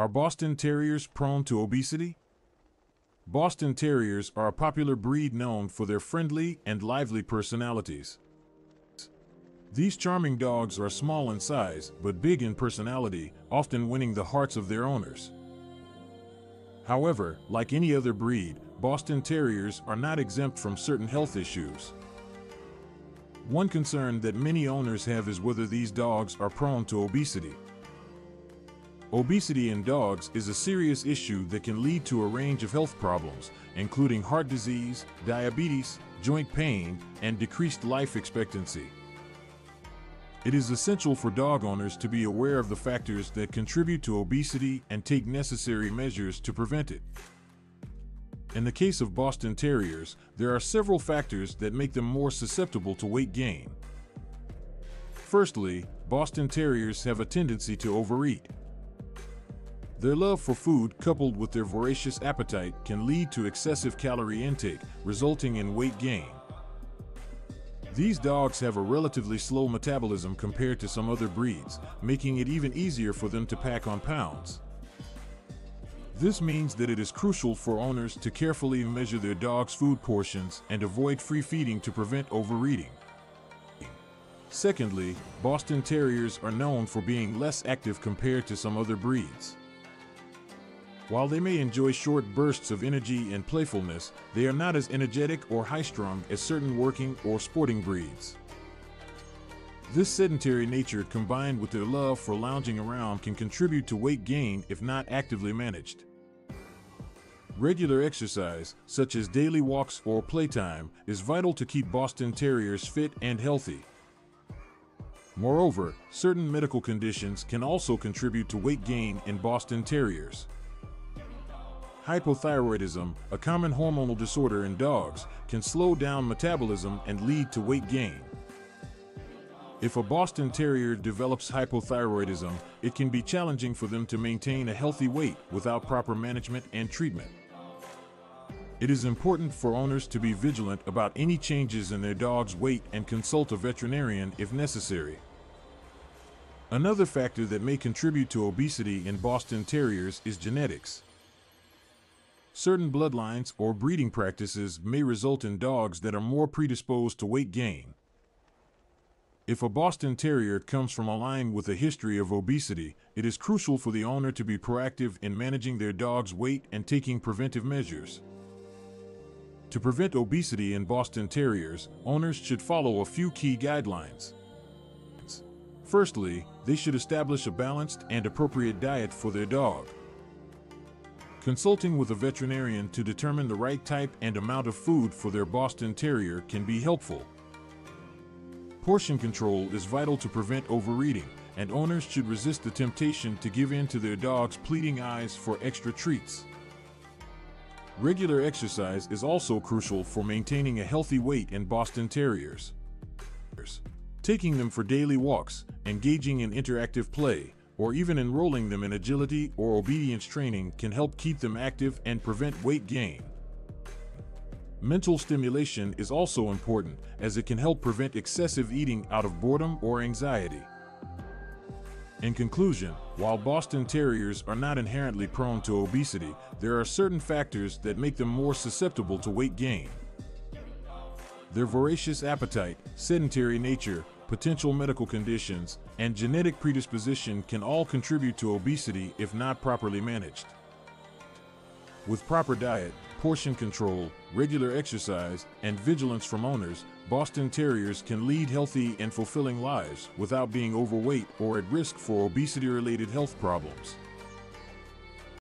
Are Boston Terriers prone to obesity? Boston Terriers are a popular breed known for their friendly and lively personalities. These charming dogs are small in size but big in personality, often winning the hearts of their owners. However, like any other breed, Boston Terriers are not exempt from certain health issues. One concern that many owners have is whether these dogs are prone to obesity. Obesity in dogs is a serious issue that can lead to a range of health problems, including heart disease, diabetes, joint pain, and decreased life expectancy. It is essential for dog owners to be aware of the factors that contribute to obesity and take necessary measures to prevent it. In the case of Boston Terriers, there are several factors that make them more susceptible to weight gain. Firstly, Boston Terriers have a tendency to overeat. Their love for food, coupled with their voracious appetite, can lead to excessive calorie intake, resulting in weight gain. These dogs have a relatively slow metabolism compared to some other breeds, making it even easier for them to pack on pounds. This means that it is crucial for owners to carefully measure their dog's food portions and avoid free feeding to prevent overeating. Secondly, Boston Terriers are known for being less active compared to some other breeds. While they may enjoy short bursts of energy and playfulness, they are not as energetic or high strung as certain working or sporting breeds. This sedentary nature combined with their love for lounging around can contribute to weight gain if not actively managed. Regular exercise, such as daily walks or playtime, is vital to keep Boston Terriers fit and healthy. Moreover, certain medical conditions can also contribute to weight gain in Boston Terriers. Hypothyroidism, a common hormonal disorder in dogs, can slow down metabolism and lead to weight gain. If a Boston Terrier develops hypothyroidism, it can be challenging for them to maintain a healthy weight without proper management and treatment. It is important for owners to be vigilant about any changes in their dog's weight and consult a veterinarian if necessary. Another factor that may contribute to obesity in Boston Terriers is genetics. Certain bloodlines or breeding practices may result in dogs that are more predisposed to weight gain. If a Boston Terrier comes from a line with a history of obesity, it is crucial for the owner to be proactive in managing their dog's weight and taking preventive measures. To prevent obesity in Boston Terriers, owners should follow a few key guidelines. Firstly, they should establish a balanced and appropriate diet for their dog. Consulting with a veterinarian to determine the right type and amount of food for their Boston Terrier can be helpful. Portion control is vital to prevent overeating, and owners should resist the temptation to give in to their dog's pleading eyes for extra treats. Regular exercise is also crucial for maintaining a healthy weight in Boston Terriers. Taking them for daily walks, engaging in interactive play, or even enrolling them in agility or obedience training can help keep them active and prevent weight gain. Mental stimulation is also important as it can help prevent excessive eating out of boredom or anxiety. In conclusion, while Boston Terriers are not inherently prone to obesity, there are certain factors that make them more susceptible to weight gain. Their voracious appetite, sedentary nature, potential medical conditions, and genetic predisposition can all contribute to obesity if not properly managed. With proper diet, portion control, regular exercise, and vigilance from owners, Boston Terriers can lead healthy and fulfilling lives without being overweight or at risk for obesity related health problems.